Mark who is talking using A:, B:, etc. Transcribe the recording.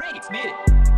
A: I made it.